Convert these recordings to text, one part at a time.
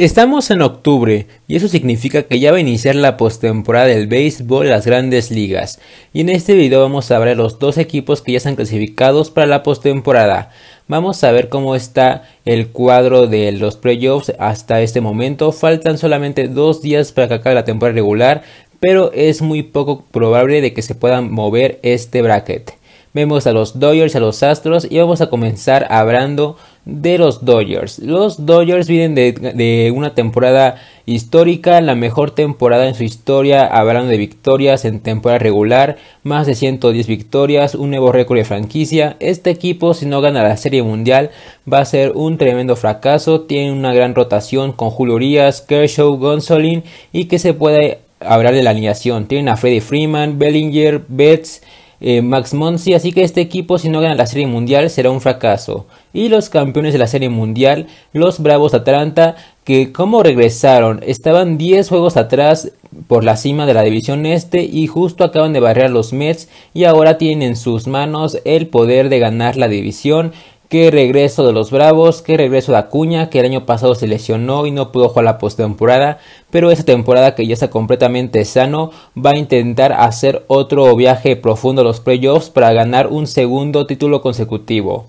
Estamos en octubre y eso significa que ya va a iniciar la postemporada del béisbol de las grandes ligas. Y en este video vamos a ver los dos equipos que ya están clasificados para la postemporada. Vamos a ver cómo está el cuadro de los playoffs hasta este momento. Faltan solamente dos días para que acabe la temporada regular, pero es muy poco probable de que se pueda mover este bracket. Vemos a los Dodgers y a los Astros y vamos a comenzar hablando de los Dodgers. Los Dodgers vienen de, una temporada histórica, la mejor temporada en su historia, hablando de victorias en temporada regular, más de 110 victorias, un nuevo récord de franquicia. Este equipo, si no gana la Serie Mundial, va a ser un tremendo fracaso. Tiene una gran rotación con Julio Urias, Kershaw, Gonsolin y que se puede hablar de la alineación. Tienen a Freddie Freeman, Bellinger, Betts, eh, Max Monsi, así que este equipo si no gana la Serie Mundial será un fracaso. Y los campeones de la Serie Mundial, los Bravos Atlanta, que como regresaron, estaban 10 juegos atrás por la cima de la división este y justo acaban de barrer los Mets y ahora tienen en sus manos el poder de ganar la división Qué regreso de los Bravos, qué regreso de Acuña, que el año pasado se lesionó y no pudo jugar la postemporada, pero esa temporada que ya está completamente sano, va a intentar hacer otro viaje profundo a los playoffs para ganar un segundo título consecutivo.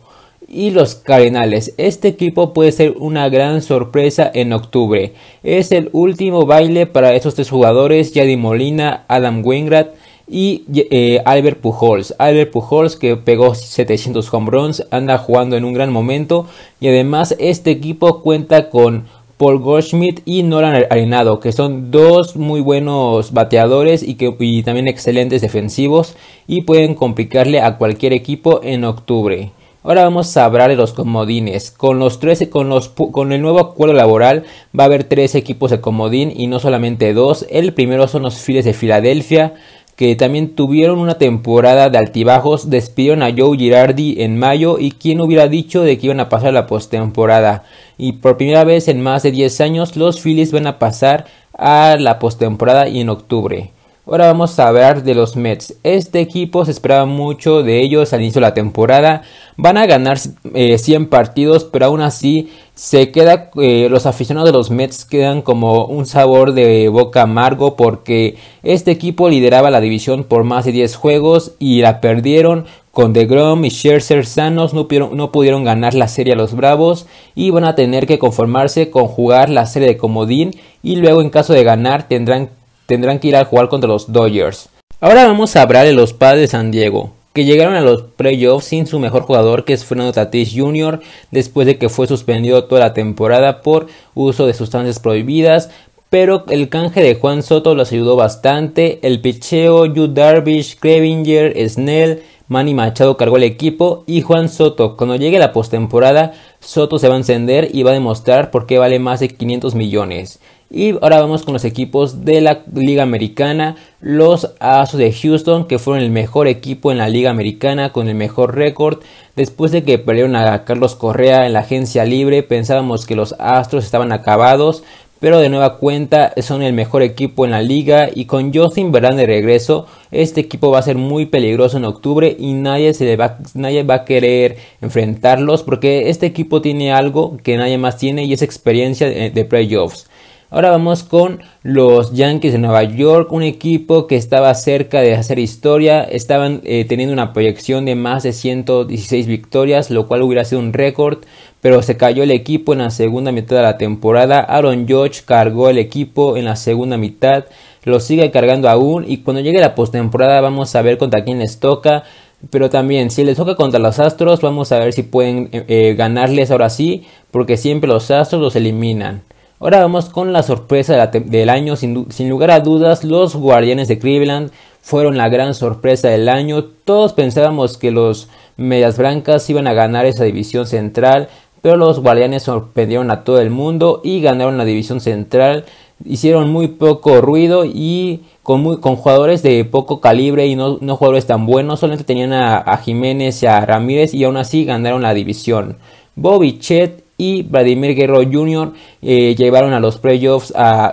Y los Cardenales, este equipo puede ser una gran sorpresa en octubre. Es el último baile para estos tres jugadores, Yadi Molina, Adam Wingrat, y eh, Albert Pujols. Albert Pujols que pegó 700 home runs, anda jugando en un gran momento y además este equipo cuenta con Paul Goldschmidt y Nolan Arenado, que son dos muy buenos bateadores y, que, y también excelentes defensivos y pueden complicarle a cualquier equipo en octubre. Ahora vamos a hablar de los comodines. Con los con los con el nuevo acuerdo laboral va a haber tres equipos de comodín y no solamente dos. El primero son los Phillies de Filadelfia, que también tuvieron una temporada de altibajos, despidieron a Joe Girardi en mayo y quién hubiera dicho de que iban a pasar la postemporada. Y por primera vez en más de 10 años los Phillies van a pasar a la postemporada y en octubre. Ahora vamos a hablar de los Mets. Este equipo se esperaba mucho de ellos al inicio de la temporada. Van a ganar 100 eh, partidos, pero aún así se queda, eh, los aficionados de los Mets quedan como un sabor de boca amargo porque este equipo lideraba la división por más de 10 juegos y la perdieron con DeGrom y Scherzer sanos no pudieron, no pudieron ganar la serie a los Bravos y van a tener que conformarse con jugar la serie de comodín y luego en caso de ganar tendrán, tendrán que ir a jugar contra los Dodgers. Ahora vamos a hablar de los padres de San Diego que llegaron a los playoffs sin su mejor jugador que es Fernando Tatis Jr. después de que fue suspendido toda la temporada por uso de sustancias prohibidas. Pero el canje de Juan Soto los ayudó bastante. El picheo, Yu Darvish, Crevinger, Snell, Manny Machado cargó el equipo y Juan Soto, cuando llegue la postemporada, Soto se va a encender y va a demostrar por qué vale más de 500 millones. Y ahora vamos con los equipos de la Liga Americana. Los Astros de Houston, que fueron el mejor equipo en la Liga Americana con el mejor récord. Después de que perdieron a Carlos Correa en la agencia libre, pensábamos que los Astros estaban acabados. Pero de nueva cuenta son el mejor equipo en la liga y con Justin Verán de regreso, este equipo va a ser muy peligroso en octubre y nadie, se va, nadie va a querer enfrentarlos porque este equipo tiene algo que nadie más tiene y es experiencia de playoffs. Ahora vamos con los Yankees de Nueva York, un equipo que estaba cerca de hacer historia, estaban eh, teniendo una proyección de más de 116 victorias, lo cual hubiera sido un récord, pero se cayó el equipo en la segunda mitad de la temporada. Aaron George cargó el equipo en la segunda mitad, lo sigue cargando aún y cuando llegue la postemporada vamos a ver contra quién les toca. Pero también, si les toca contra los Astros, vamos a ver si pueden eh, eh, ganarles ahora sí, porque siempre los Astros los eliminan. Ahora vamos con la sorpresa del año. Sin, lugar a dudas, los Guardianes de Cleveland fueron la gran sorpresa del año. Todos pensábamos que los Medias Blancas iban a ganar esa división central, pero los Guardianes sorprendieron a todo el mundo y ganaron la división central. Hicieron muy poco ruido y con, con jugadores de poco calibre y no, jugadores tan buenos. Solamente tenían a, a, Jiménez y a Ramírez y aún así ganaron la división. Bobby Chet y Vladimir Guerrero Jr. Eh, llevaron a los playoffs a,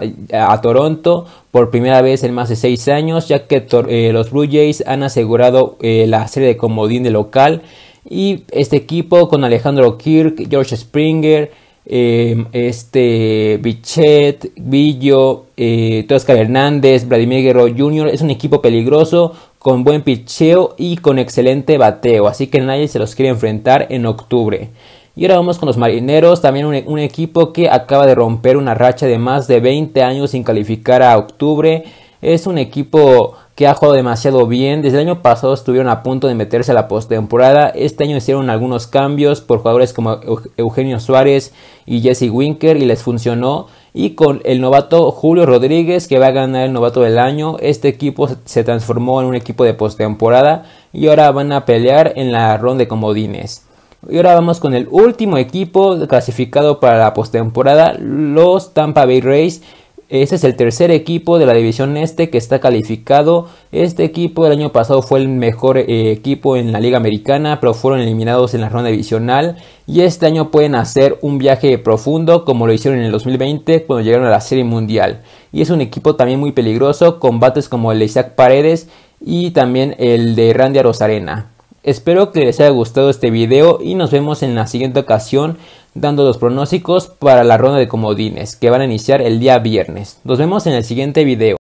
Toronto por primera vez en más de seis años, ya que eh, los Blue Jays han asegurado eh, la serie de comodín de local. Y este equipo con Alejandro Kirk, George Springer, eh, este Bichet, Villo, Toscar Hernández, Vladimir Guerrero Jr. Es un equipo peligroso, con buen picheo y con excelente bateo, así que nadie se los quiere enfrentar en octubre. Y ahora vamos con los marineros, también un, equipo que acaba de romper una racha de más de 20 años sin calificar a octubre. Es un equipo que ha jugado demasiado bien. Desde el año pasado estuvieron a punto de meterse a la postemporada. Este año hicieron algunos cambios por jugadores como Eugenio Suárez y Jesse Winker y les funcionó. Y con el novato Julio Rodríguez que va a ganar el novato del año, este equipo se transformó en un equipo de postemporada y ahora van a pelear en la ronda de comodines. Y ahora vamos con el último equipo clasificado para la postemporada, los Tampa Bay Rays. Este es el tercer equipo de la división este que está calificado. Este equipo el año pasado fue el mejor eh, equipo en la liga americana, pero fueron eliminados en la ronda divisional. Y este año pueden hacer un viaje profundo como lo hicieron en el 2020 cuando llegaron a la serie mundial. Y es un equipo también muy peligroso, combates como el de Isaac Paredes y también el de Randy Rosarena. Espero que les haya gustado este video y nos vemos en la siguiente ocasión dando los pronósticos para la ronda de comodines que van a iniciar el día viernes. Nos vemos en el siguiente video.